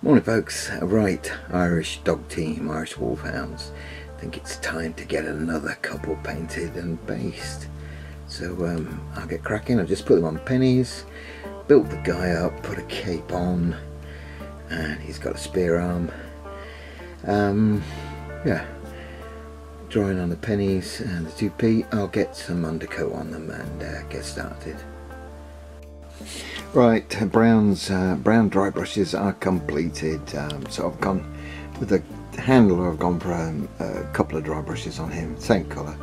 Morning folks, right, Irish dog team, Irish Wolfhounds. I think it's time to get another couple painted and based. So um, I'll get cracking, I've just put them on pennies, built the guy up, put a cape on, and he's got a spear arm. Um, yeah, drawing on the pennies and the 2p, I'll get some undercoat on them and uh, get started. Right, Brown's uh, brown dry brushes are completed. Um, so I've gone with the handler. I've gone for um, a couple of dry brushes on him, same colour.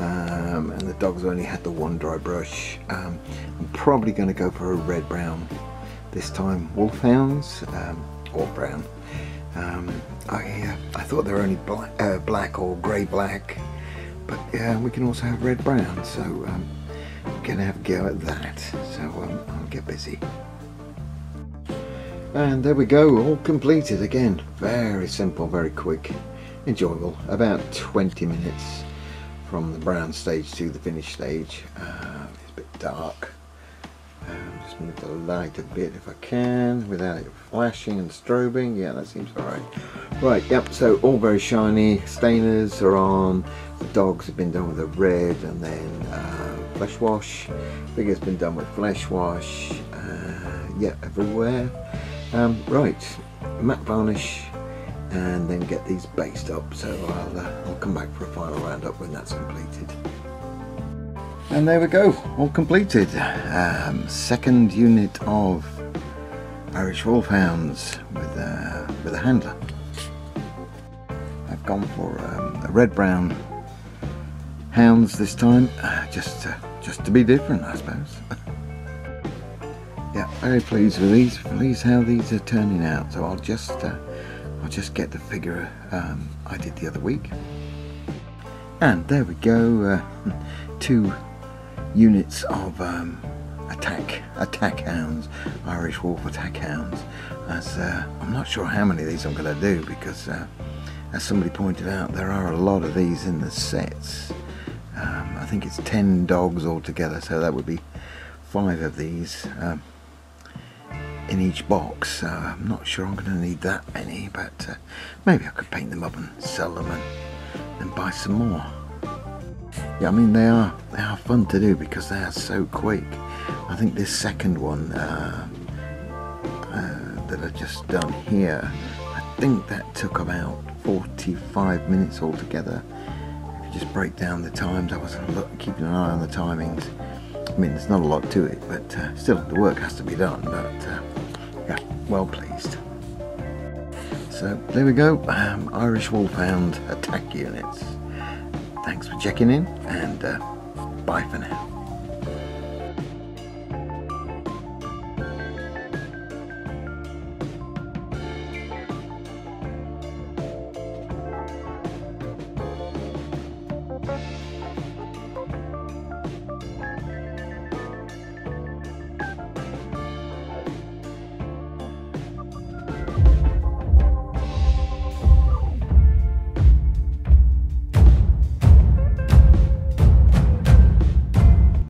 Um, and the dog's only had the one dry brush. Um, I'm probably going to go for a red brown this time. Wolfhounds um, or brown. Um, I uh, I thought they were only black, uh, black or grey black, but yeah, we can also have red brown. So gonna have a go at that. So um, I'll get busy. And there we go all completed again. Very simple very quick enjoyable. About 20 minutes from the brown stage to the finish stage. Uh, it's a bit dark. Um, just move the light a bit if I can without it flashing and strobing. Yeah that seems alright right. Yep so all very shiny. Stainers are on. The dogs have been done with a red and then uh, flesh wash. I think it's been done with flesh wash. Uh, yeah, everywhere. Um, right, matte varnish and then get these based up. So I'll, uh, I'll come back for a final roundup when that's completed. And there we go, all completed. Um, second unit of Irish Wolfhounds with, uh, with a handler. I've gone for um, a red-brown hounds this time, uh, just to, just to be different, I suppose. yeah, very pleased with these. Pleased how these are turning out. So I'll just, uh, I'll just get the figure um, I did the other week. And there we go, uh, two units of um, attack attack hounds, Irish Wolf attack hounds. As uh, I'm not sure how many of these I'm going to do because, uh, as somebody pointed out, there are a lot of these in the sets. I think it's 10 dogs altogether, so that would be five of these um, in each box. Uh, I'm not sure I'm going to need that many, but uh, maybe I could paint them up and sell them and, and buy some more. Yeah, I mean they are they are fun to do because they are so quick. I think this second one uh, uh that I've just done here, I think that took about 45 minutes altogether just break down the times. I was keeping an eye on the timings. I mean, there's not a lot to it, but uh, still, the work has to be done. But uh, yeah, well pleased. So there we go, um, Irish Wolfhound attack units. Thanks for checking in, and uh, bye for now.